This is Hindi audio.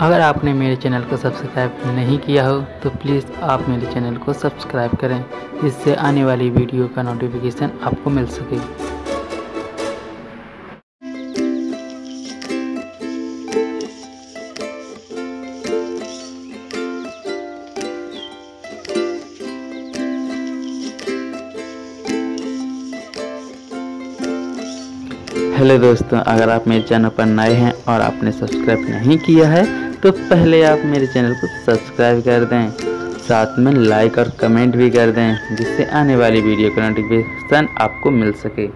अगर आपने मेरे चैनल को सब्सक्राइब नहीं किया हो तो प्लीज़ आप मेरे चैनल को सब्सक्राइब करें। जिससे आने वाली वीडियो का नोटिफिकेशन आपको मिल सके। हेलो दोस्तों, अगर आप मेरे चैनल पर नए हैं और आपने सब्सक्राइब नहीं किया है तो पहले आप मेरे चैनल को सब्सक्राइब कर दें। साथ में लाइक और कमेंट भी कर दें, जिससे आने वाली वीडियो का नोटिफिकेशन आपको मिल सके।